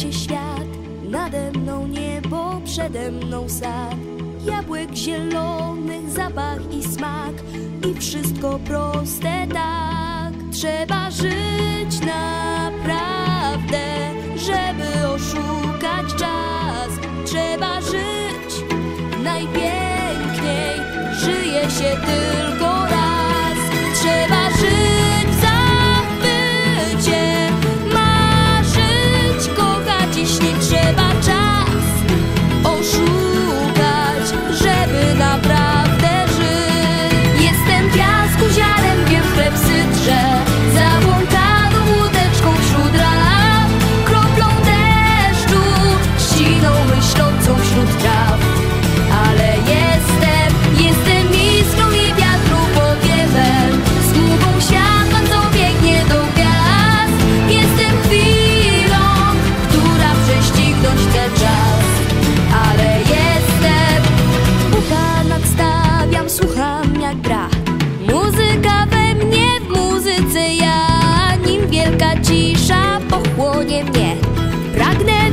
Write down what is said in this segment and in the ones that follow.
się świat, nade mną niebo, przede mną sad. Jabłek zielonych, zapach i smak i wszystko proste tak. Trzeba żyć naprawdę, żeby oszukać czas. Trzeba żyć najpiękniej, żyje się tylko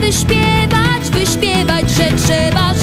wyśpiewać, wyśpiewać, że trzeba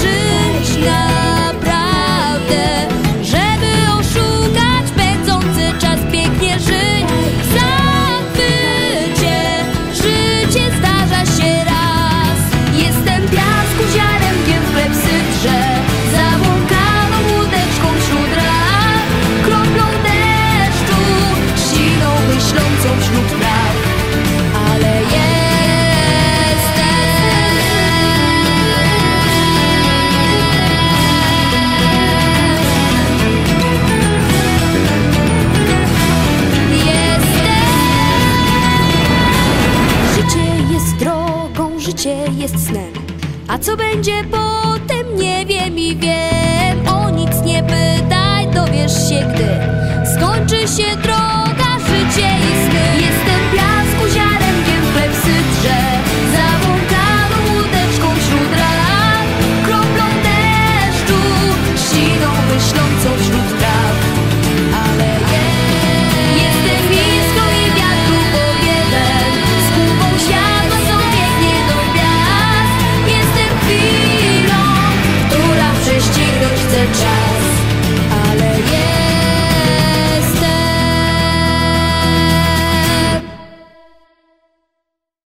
życie jest snem. A co będzie potem, nie wiem i wiem. O nic nie pytaj, dowiesz się, gdy skończy się droga.